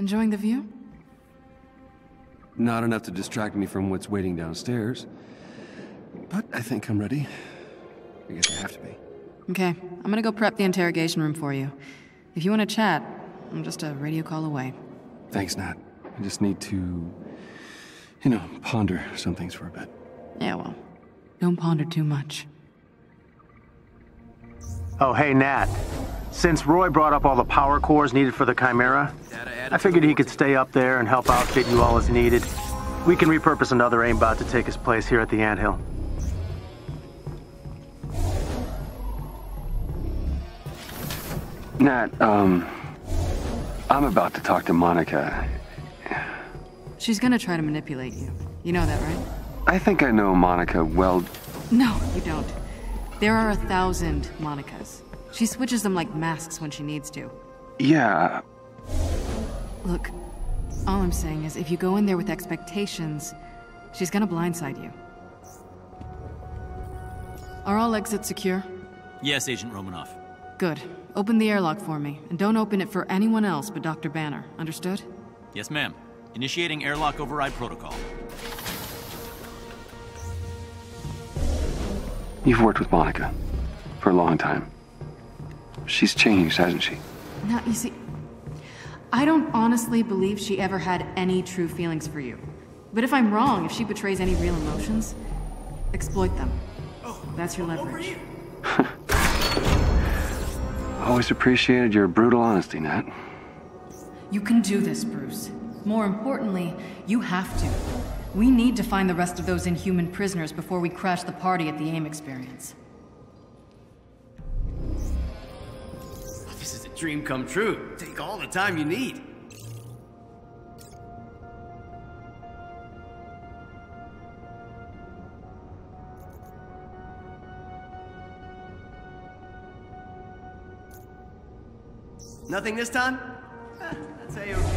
Enjoying the view? Not enough to distract me from what's waiting downstairs. But I think I'm ready. I guess I have to be. Okay, I'm gonna go prep the interrogation room for you. If you want to chat, I'm just a radio call away. Thanks, Nat. I just need to, you know, ponder some things for a bit. Yeah, well, don't ponder too much. Oh, hey, Nat. Since Roy brought up all the power cores needed for the Chimera, I figured he could stay up there and help outfit you all as needed. We can repurpose another aimbot to take his place here at the anthill. Nat, um, I'm about to talk to Monica. She's gonna try to manipulate you. You know that, right? I think I know Monica well. No, you don't. There are a thousand Monicas. She switches them like masks when she needs to. Yeah, Look, all I'm saying is if you go in there with expectations, she's gonna blindside you. Are all exits secure? Yes, Agent Romanoff. Good. Open the airlock for me, and don't open it for anyone else but Dr. Banner. Understood? Yes, ma'am. Initiating airlock override protocol. you've worked with Monica for a long time. She's changed, hasn't she? Now, you see, I don't honestly believe she ever had any true feelings for you. But if I'm wrong, if she betrays any real emotions, exploit them. That's your leverage. Always appreciated your brutal honesty, Nat. You can do this, Bruce. More importantly, you have to. We need to find the rest of those inhuman prisoners before we crash the party at the AIM experience. This is a dream come true. Take all the time you need. Nothing this time? That's.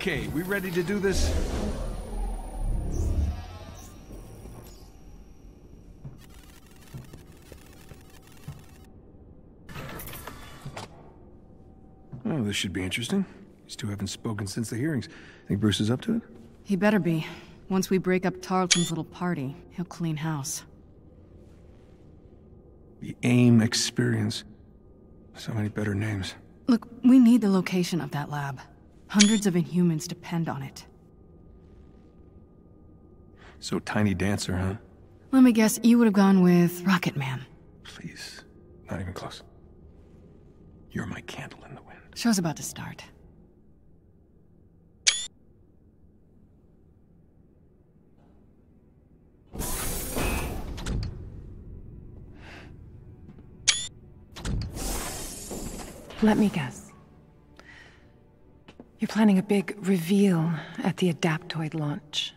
Okay, we ready to do this? Oh, this should be interesting. These two haven't spoken since the hearings. Think Bruce is up to it? He better be. Once we break up Tarleton's little party, he'll clean house. The AIM experience. So many better names. Look, we need the location of that lab. Hundreds of Inhumans depend on it. So Tiny Dancer, huh? Let me guess, you would have gone with Rocket Man. Please. Not even close. You're my candle in the wind. Show's about to start. Let me guess. You're planning a big reveal at the Adaptoid launch.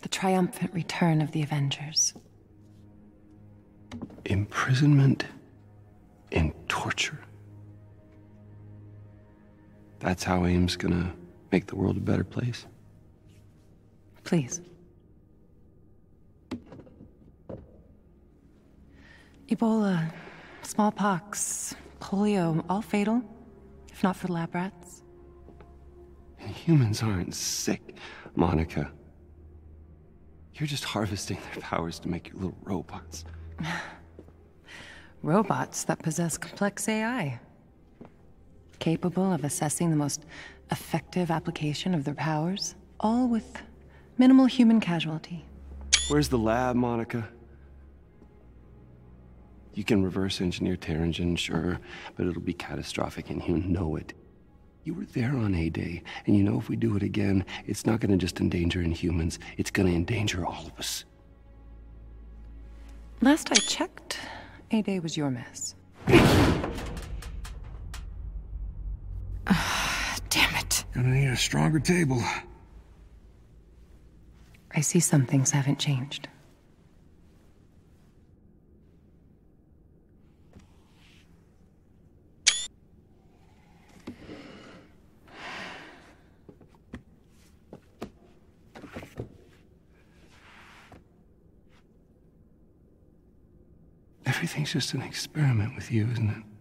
The triumphant return of the Avengers. Imprisonment and torture. That's how AIM's gonna make the world a better place. Please. Ebola, smallpox, polio, all fatal, if not for lab rats. Humans aren't sick, Monica. You're just harvesting their powers to make your little robots. Robots that possess complex AI. Capable of assessing the most effective application of their powers, all with minimal human casualty. Where's the lab, Monica? You can reverse engineer Terrigen, sure, but it'll be catastrophic and you know it. You were there on A-Day, and you know if we do it again, it's not gonna just endanger Inhumans, it's gonna endanger all of us. Last I checked, A-Day was your mess. Damn it. Gonna need a stronger table. I see some things haven't changed. Everything's just an experiment with you, isn't it?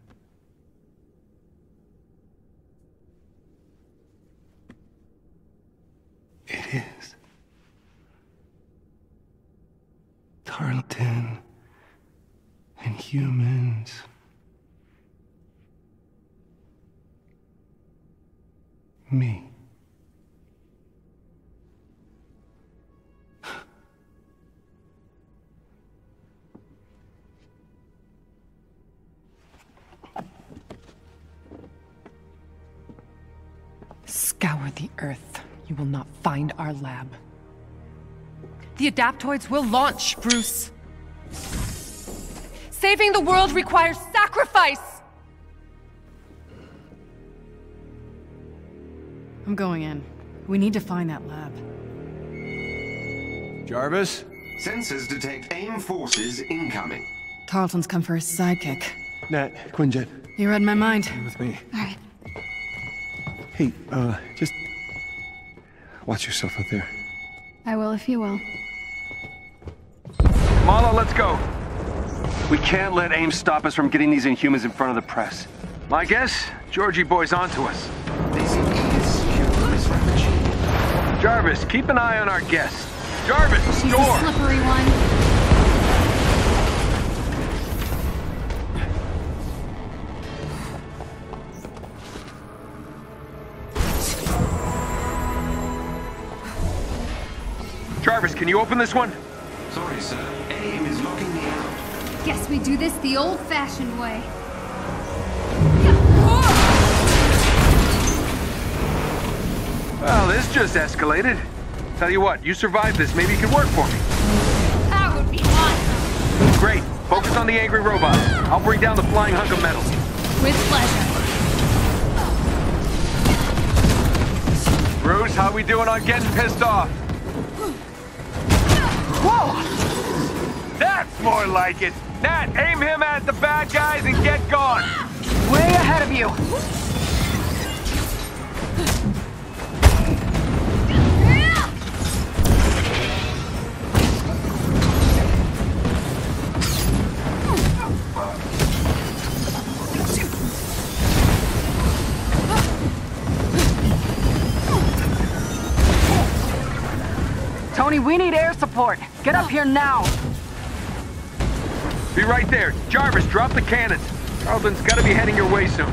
Find our lab. The Adaptoids will launch, Bruce. Saving the world requires sacrifice! I'm going in. We need to find that lab. Jarvis? Sensors detect AIM forces incoming. Tarleton's come for his sidekick. Nat, Quinjet, You read my mind. with me. Alright. Hey, uh, just watch yourself out there. I will if you will. Mala, let's go. We can't let AIM stop us from getting these Inhumans in front of the press. My guess, Georgie boy's onto us. This is secure Miss Rappaci. Jarvis, keep an eye on our guest. Jarvis, She's door! a slippery one. Can you open this one? Sorry, sir. AIM is locking me out. Guess we do this the old-fashioned way. Well, this just escalated. Tell you what, you survived this. Maybe you can work for me. That would be awesome. Great. Focus on the angry robot. I'll bring down the flying hunk of metal. With pleasure. Bruce, how are we doing on getting pissed off? Whoa! That's more like it. Nat, aim him at the bad guys and get gone. Way ahead of you! Tony, we need air support. Get up here now. Be right there. Jarvis, drop the cannons. Tarleton's gotta be heading your way soon.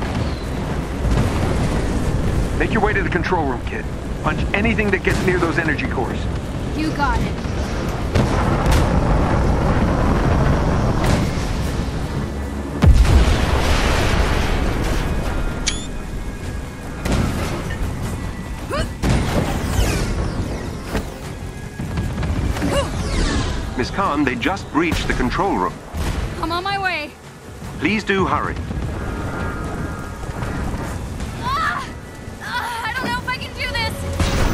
Make your way to the control room, kid. Punch anything that gets near those energy cores. You got it. Khan, they just breached the control room. I'm on my way. Please do hurry. Ah! Ah, I don't know if I can do this.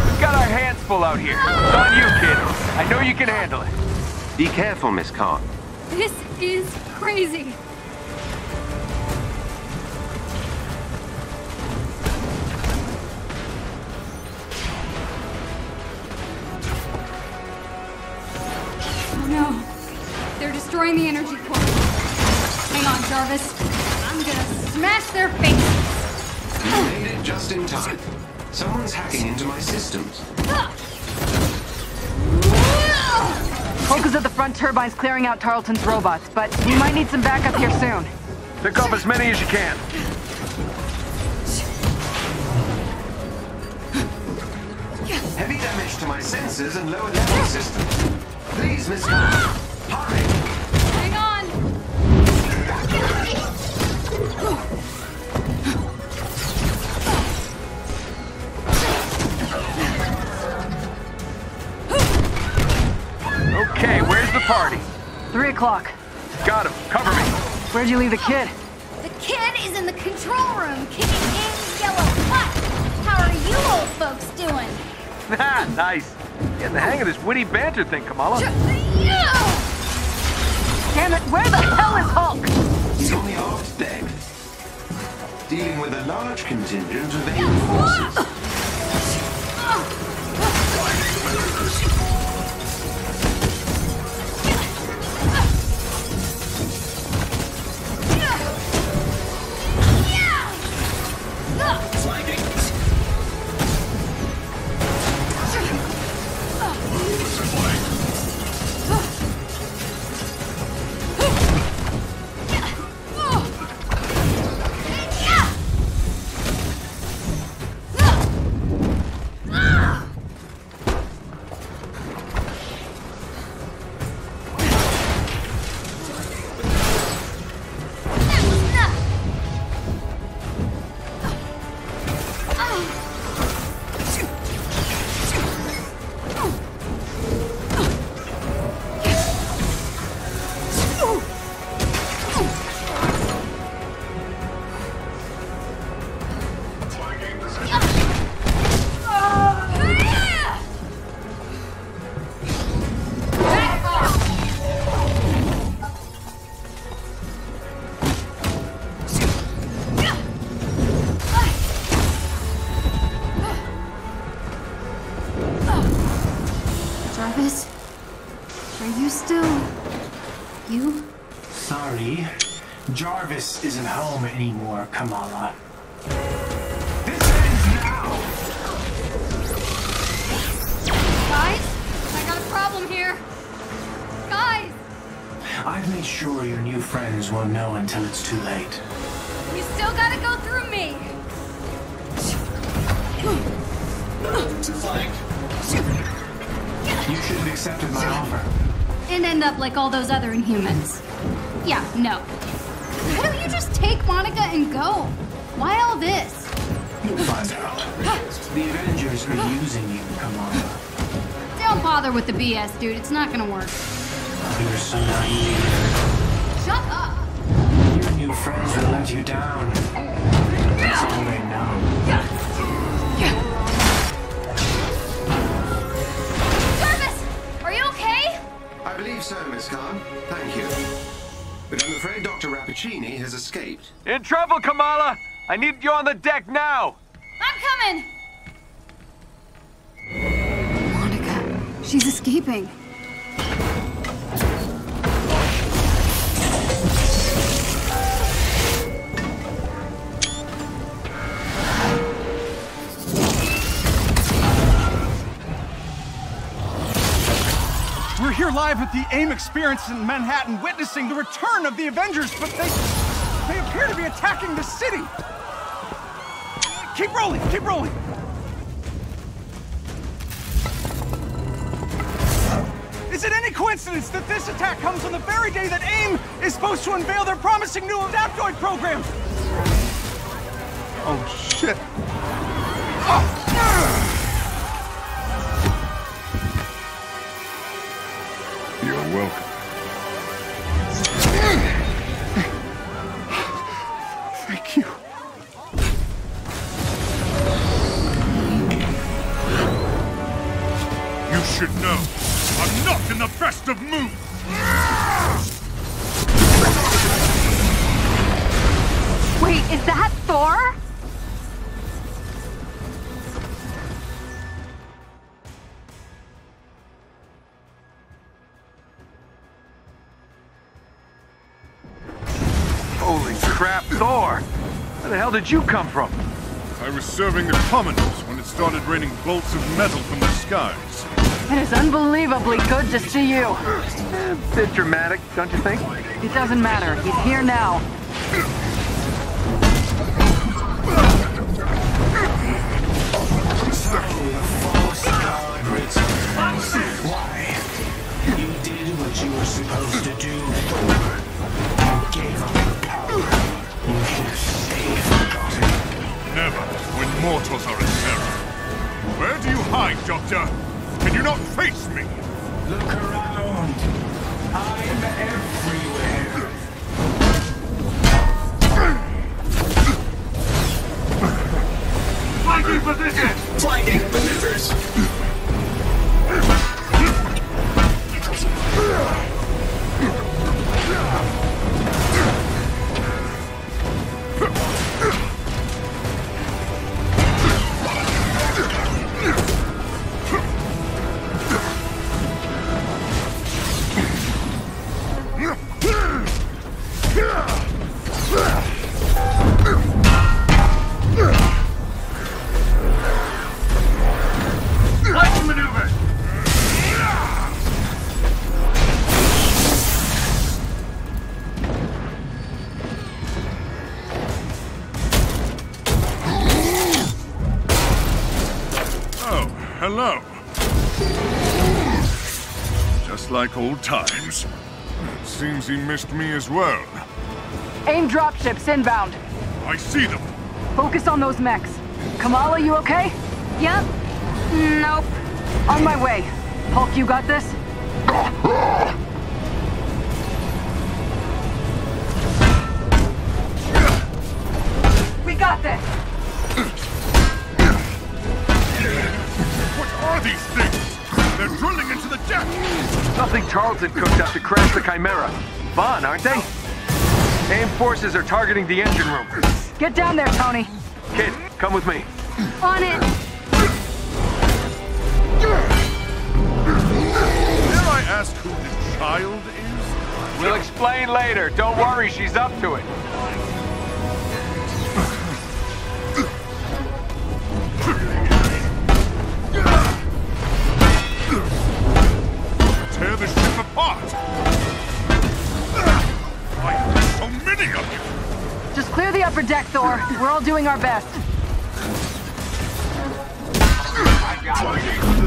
We've got our hands full out here. It's on you, kid. I know you can handle it. Be careful, Miss Khan. This is crazy. They're destroying the energy core. Hang on, Jarvis. I'm gonna smash their faces. You made it just in time. Someone's hacking into my systems. Focus at the front turbines clearing out Tarleton's robots, but we might need some backup here soon. Pick up as many as you can. Heavy damage to my sensors and lower level systems. Please, Miss Three o'clock. Got him. Cover me. Where'd you leave the kid? The kid is in the control room kicking in yellow butt. How are you old folks doing? Ah, nice. Getting the hang of this witty banter thing, Kamala. Yeah! Damn it, where the hell is Hulk? He's on the aft deck. Dealing with a large contingent of alien Jarvis isn't home anymore, Kamala. Guys, I got a problem here. Guys, I've made sure your new friends won't know until it's too late. you still gotta go through me. You should have accepted my offer. And end up like all those other Inhumans. Yeah, no. Why don't you just take Monica and go? Why all this? You'll find out. The Avengers are using you, Kamala. Don't bother with the BS, dude. It's not gonna work. You're so naive. Shut up! Your new friends will let you down. That's all they know. Jarvis! Are you okay? I believe so, Miss Khan. Thank you. But I'm afraid Dr. Rappaccini has escaped. In trouble, Kamala! I need you on the deck now! I'm coming! Monica, she's escaping. Here live at the AIM experience in Manhattan witnessing the return of the Avengers, but they... they appear to be attacking the city! Keep rolling, keep rolling! Is it any coincidence that this attack comes on the very day that AIM is supposed to unveil their promising new Adaptoid program? Oh, shit. Not in the best of moods! Wait, is that Thor? Holy crap, Thor! Where the hell did you come from? I was serving the commoners when it started raining bolts of metal from the skies. It is unbelievably good to see you. A bit dramatic, don't you think? It doesn't matter. He's here now. Why? You did what you were supposed to do, Thor. You gave up your power. You should have forgotten. Never, when mortals are in peril. Where do you hide, Doctor? Can you not face me? Look around. I'm everywhere. Flanking position! Flanking maneuvers. Hello. Just like old times. It Seems he missed me as well. AIM dropships inbound. I see them. Focus on those mechs. Kamala, you okay? Yep. Nope. On my way. Hulk, you got this? Something Tarleton cooked up to crash the Chimera. Fun, aren't they? AIM forces are targeting the engine room. Get down there, Tony. Kid, come with me. On it. Dare I ask who the child is? We'll explain later. Don't worry, she's up to it. Thor. We're all doing our best.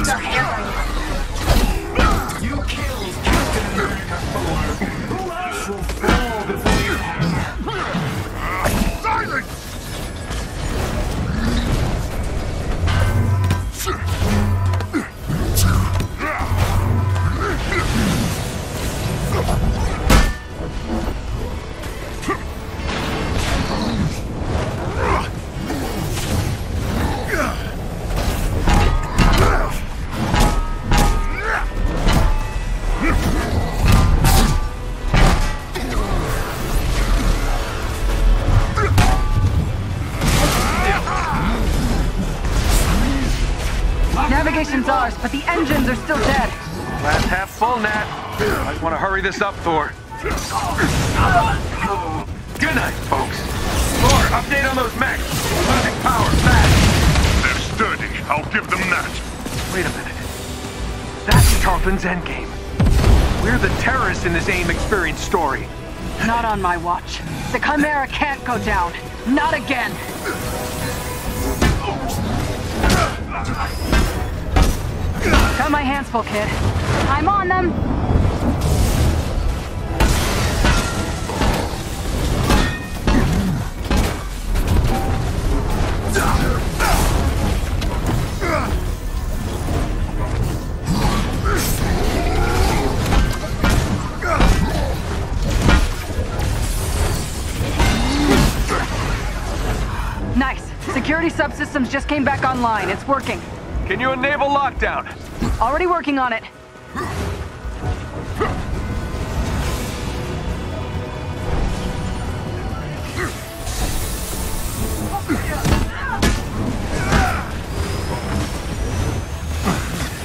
You Navigation's ours, but the engines are still dead. Glass half full, Nat. Might want to hurry this up, Thor. Good night, folks. Thor, update on those mechs. Losing power, fast. They're sturdy. I'll give them that. Wait a minute. That's Tarleton's endgame. We're the terrorists in this AIM experience story. Not on my watch. The Chimera can't go down. Not again. Got my hands full, kid. I'm on them. Nice. Security subsystems just came back online. It's working. Can you enable lockdown? Already working on it.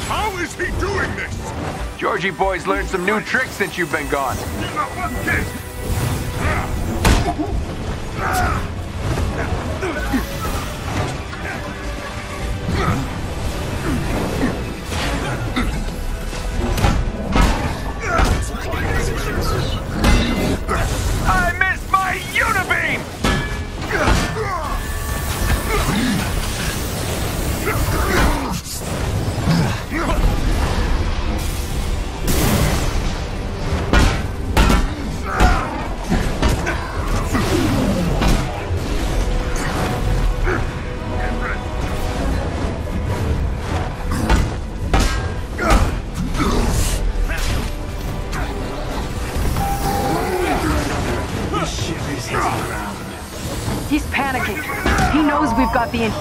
How is he doing this? Georgie boy's learned some new tricks since you've been gone.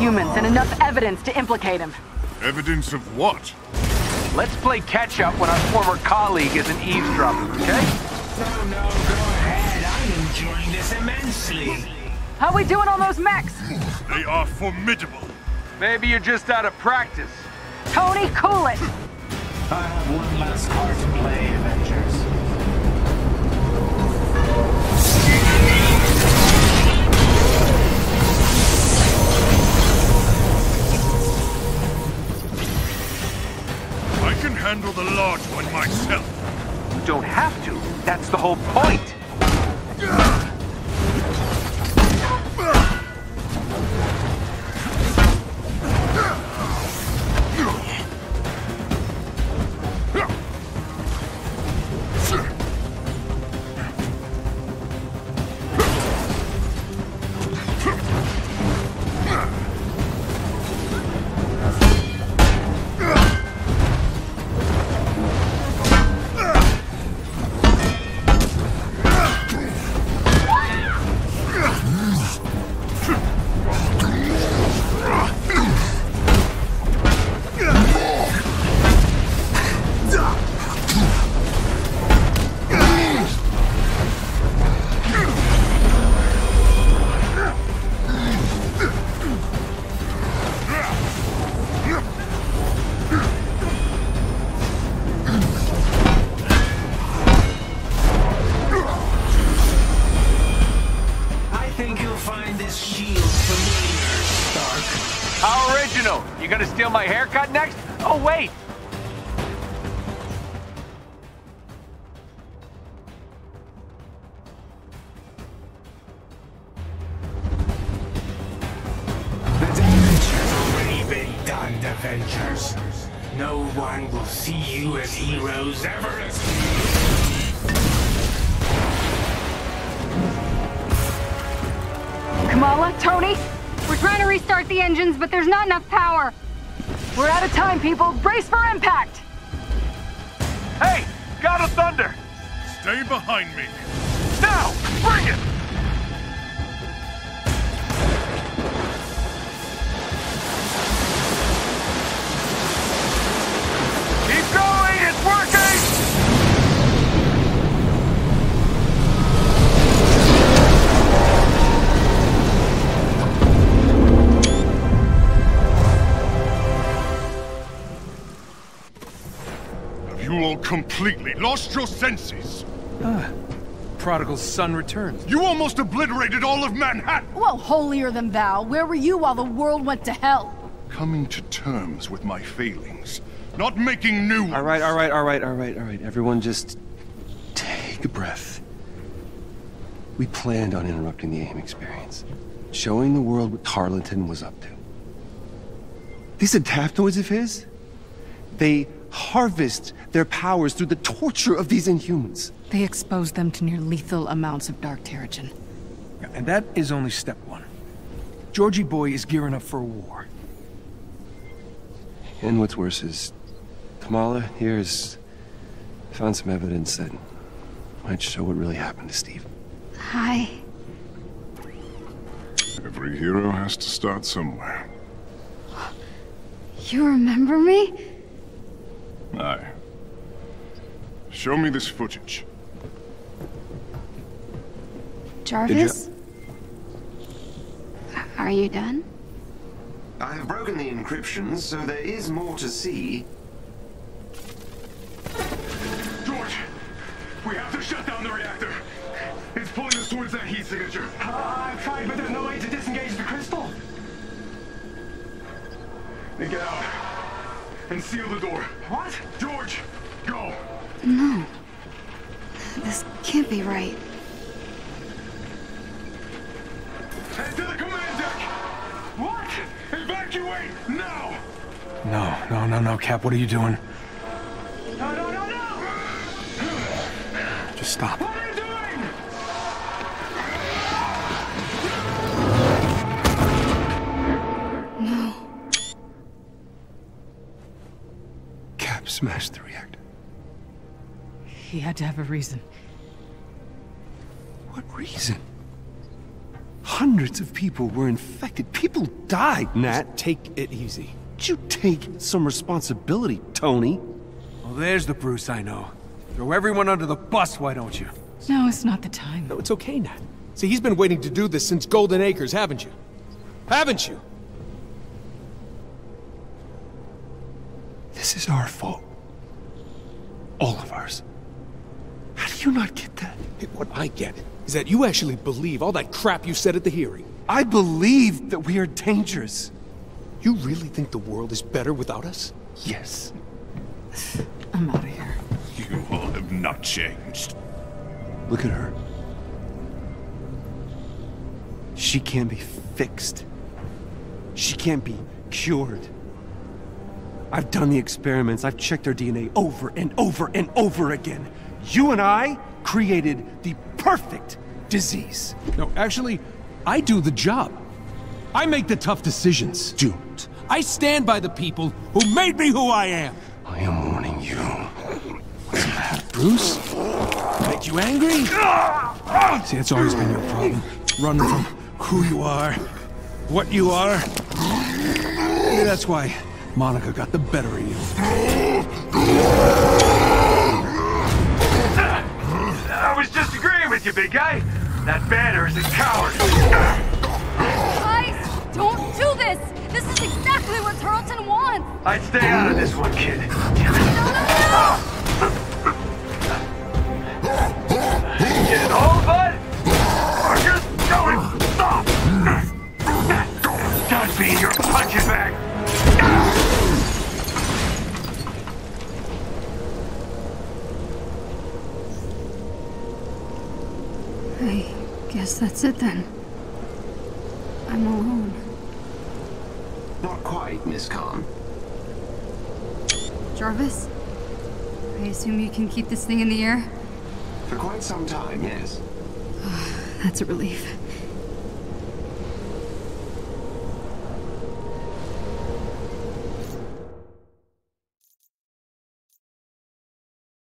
We've got the Inhumans and enough evidence to implicate him. Evidence of what? Let's play catch up when our former colleague is an eavesdropper, okay? No, no, go ahead. I'm enjoying this immensely. How we doing on those mechs? They are formidable. Maybe you're just out of practice. Tony, cool it! I have one last card to play, Avengers. Can handle the large one myself. You don't have to. That's the whole point. Steal my haircut next? Oh, wait. The damage has already been done, Avengers. No one will see you as heroes ever again. Kamala, Tony, we're trying to restart the engines, but there's not enough power. We're out of time, people. Brace for impact! Hey, God of Thunder. Stay behind me. Now, bring it. Completely lost your senses? Ah, prodigal son returns. You almost obliterated all of Manhattan! Well, holier than thou. Where were you while the world went to hell? Coming to terms with my failings. Not making new ones. All right, all right, all right, all right, all right. Everyone just Take a breath. We planned on interrupting the AIM experience, showing the world what Tarleton was up to. These adaptoids of his, they harvest their powers through the torture of these inhumans. They expose them to near lethal amounts of Dark Terrigen. And that is only step one. Georgie boy is gearing up for a war. And what's worse is, Kamala here has found some evidence that might show what really happened to Steve. Hi. Every hero has to start somewhere. You remember me? Aye. Show me this footage. Jarvis? Are you done? I have broken the encryption, so there is more to see. George, we have to shut down the reactor. It's pulling us towards that heat signature. Uh, I've tried, but there's no way to disengage the crystal. Then get out. And seal the door. What? George, go. No. This can't be right. Head to the command deck. What? Evacuate now. No, no, no, no, Cap, what are you doing? No, no, no, no! Just stop. Smashed the reactor. He had to have a reason. What reason? Hundreds of people were infected. People died, Nat. Take it easy. You take some responsibility, Tony. Well, there's the Bruce I know. Throw everyone under the bus, why don't you? No, it's not the time. No, it's okay, Nat. See, he's been waiting to do this since Golden Acres, haven't you? Haven't you? This is our fault. All of ours. How do you not get that? Hey, what I get is that you actually believe all that crap you said at the hearing. I believe that we are dangerous. You really think the world is better without us? Yes. I'm out of here. You all have not changed. Look at her. She can't be fixed. She can't be cured. I've done the experiments. I've checked their DNA over and over and over again. You and I created the perfect disease. No, actually, I do the job. I make the tough decisions. Doomed. I stand by the people who made me who I am. I am warning you. What's the matter, Bruce? Make you angry? See, it's always been your problem. Running from who you are, what you are. Maybe that's why Monica got the better of you. I was just agreeing with you, big guy. That Banner is a coward. Guys, don't do this! This is exactly what Tarleton wants! I'd stay out of this one, kid. Get it all, bud? Or just going stop? Done being your punching bag. Guess that's it then. I'm alone. Not quite, Miss Khan. Jarvis? I assume you can keep this thing in the air? For quite some time, yes. That's a relief.